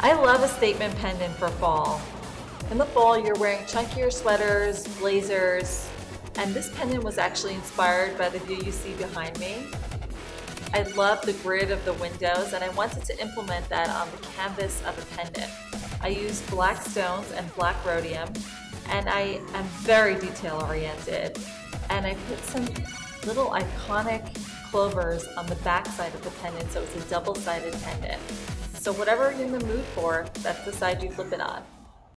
I love a statement pendant for fall. In the fall, you're wearing chunkier sweaters, blazers, and this pendant was actually inspired by the view you see behind me. I love the grid of the windows and I wanted to implement that on the canvas of a pendant. I used black stones and black rhodium and I am very detail oriented and I put some little iconic clovers on the back side of the pendant so it's a double-sided pendant. So whatever you're in the mood for, that's the side you flip it on.